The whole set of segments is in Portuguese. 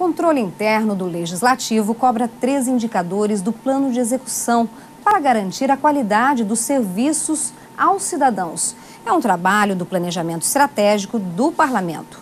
controle interno do Legislativo cobra três indicadores do plano de execução para garantir a qualidade dos serviços aos cidadãos. É um trabalho do planejamento estratégico do Parlamento.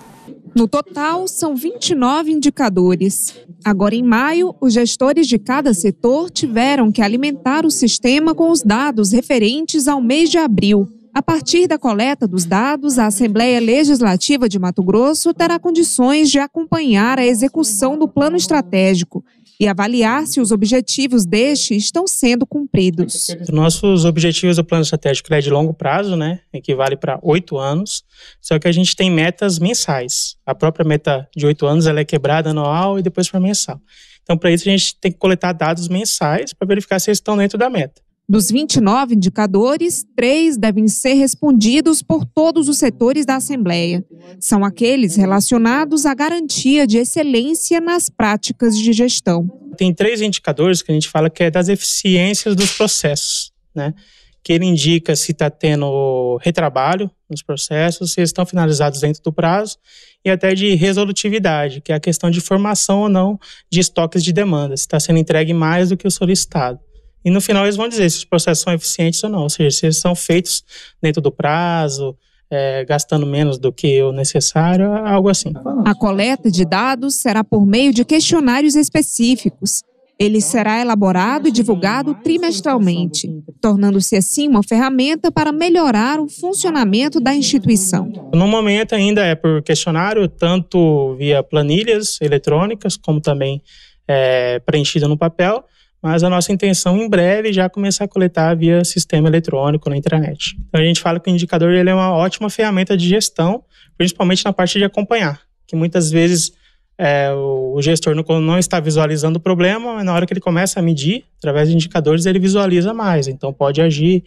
No total, são 29 indicadores. Agora, em maio, os gestores de cada setor tiveram que alimentar o sistema com os dados referentes ao mês de abril. A partir da coleta dos dados, a Assembleia Legislativa de Mato Grosso terá condições de acompanhar a execução do plano estratégico e avaliar se os objetivos deste estão sendo cumpridos. Nossos objetivos do plano estratégico é de longo prazo, né? Equivale para oito anos. Só que a gente tem metas mensais. A própria meta de oito anos ela é quebrada anual e depois para mensal. Então, para isso, a gente tem que coletar dados mensais para verificar se eles estão dentro da meta. Dos 29 indicadores, três devem ser respondidos por todos os setores da Assembleia. São aqueles relacionados à garantia de excelência nas práticas de gestão. Tem três indicadores que a gente fala que é das eficiências dos processos, né? Que ele indica se está tendo retrabalho nos processos, se estão finalizados dentro do prazo, e até de resolutividade, que é a questão de formação ou não de estoques de demanda, se está sendo entregue mais do que o solicitado. E no final eles vão dizer se os processos são eficientes ou não, ou seja, se eles são feitos dentro do prazo, é, gastando menos do que o necessário, algo assim. A coleta de dados será por meio de questionários específicos. Ele será elaborado e divulgado trimestralmente, tornando-se assim uma ferramenta para melhorar o funcionamento da instituição. No momento ainda é por questionário, tanto via planilhas eletrônicas, como também é, preenchida no papel, mas a nossa intenção em breve já começar a coletar via sistema eletrônico na intranet. Então a gente fala que o indicador ele é uma ótima ferramenta de gestão, principalmente na parte de acompanhar, que muitas vezes é, o gestor não, não está visualizando o problema, mas na hora que ele começa a medir, através de indicadores, ele visualiza mais, então pode agir,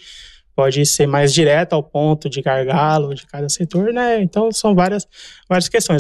pode ser mais direto ao ponto de gargalo de cada setor, né? Então são várias, várias questões.